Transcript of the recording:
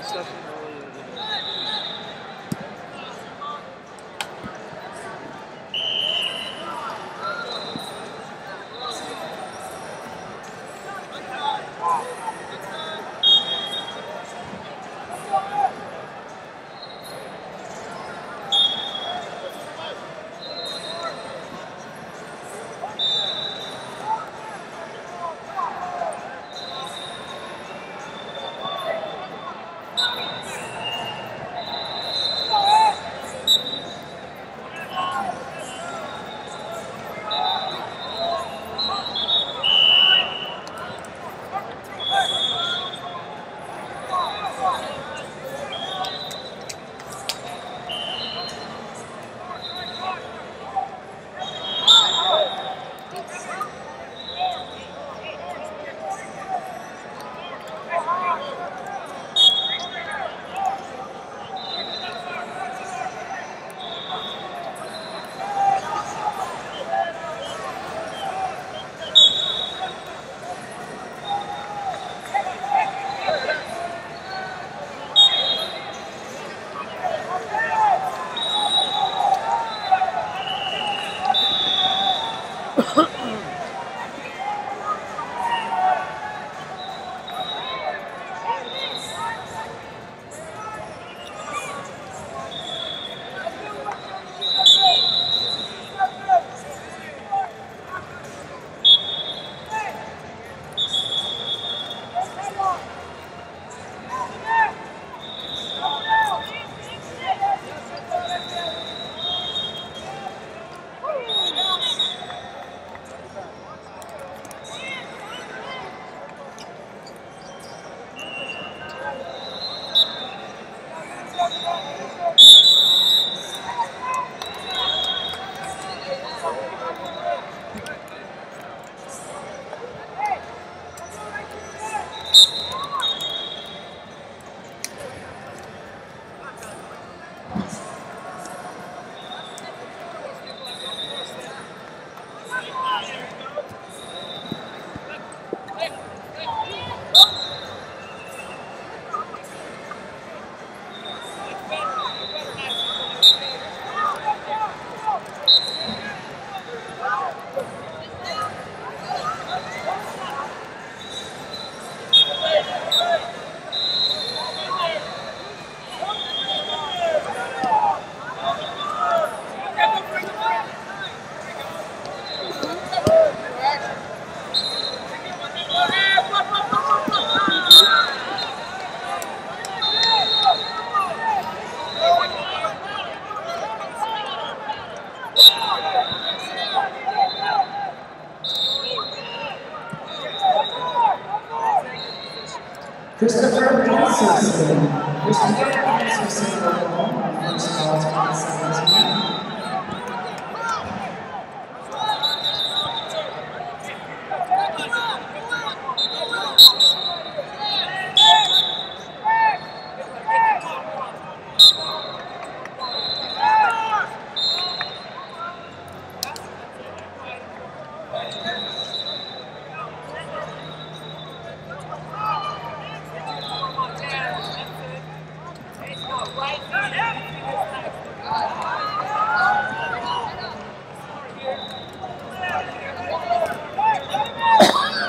quality today. Christopher Anderson.